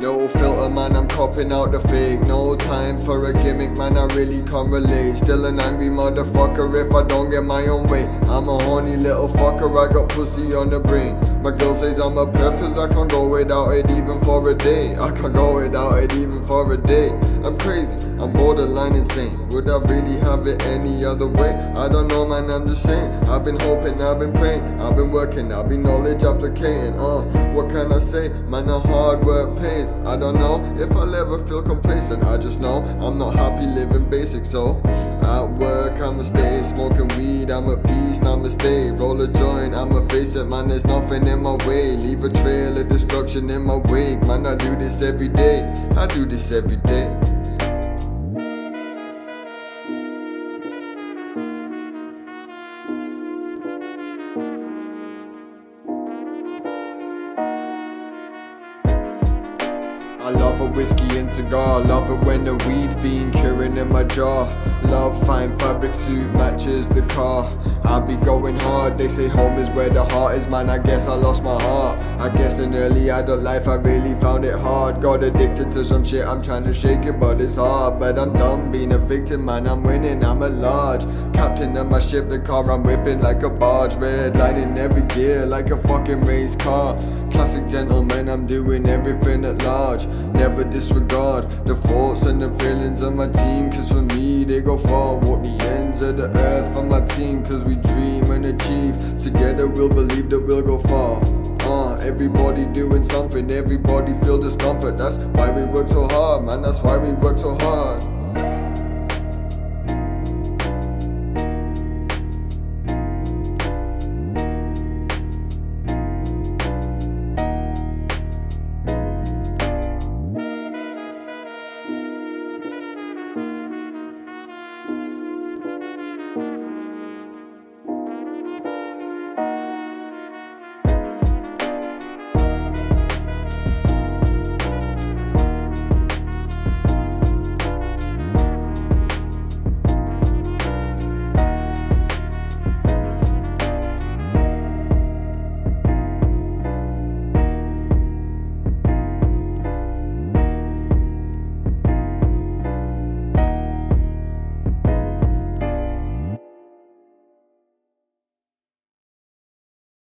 filter, man, I'm copping out the fake. No time for a gimmick, man, I really can't relate. Still an angry motherfucker if I don't get my own way. I'm a horny little fucker, I got pussy on the brain. My girl says I'm a perv cause I can't go without it even for a day. I can't go without it even for a day. I'm crazy, I'm borderline insane. Would I really have it any other way? I don't know, man, I'm just saying. I've been hoping, I've been praying, I've been working, I've been knowledge applicating. Uh, what can I say? Man, the hard work pays. I don't know if I'll ever feel complacent. I just know I'm not happy living basic, so at work I'ma stay smoking weed. I'm at peace, I'ma stay. Roll a joint, I'ma face it, man. There's nothing in my way. Leave a trail of destruction in my wake, man. I do this every day. I do this every day. I love a whiskey and cigar. Love it when the weed's being curing in my jaw. Love fine fabric suit matches the car. I be going hard. They say home is where the heart is, man. I guess I lost my heart. I guess in early adult life I really found it hard. Got addicted to some shit. I'm trying to shake it, but it's hard. But I'm done being a victim, man. I'm winning. I'm at large. Captain of my ship, the car I'm whipping like a barge. Red line in every gear like a fucking race car. Classic gentleman, I'm doing everything at large. Never disregard the thoughts and the feelings of my team. Cause for me, they go far. Walk the ends of the earth for my team. Cause we dream and achieve. Together we'll believe that we'll go far. Uh, everybody doing something, everybody feel discomfort. That's why we work so hard, man. That's why we work so hard.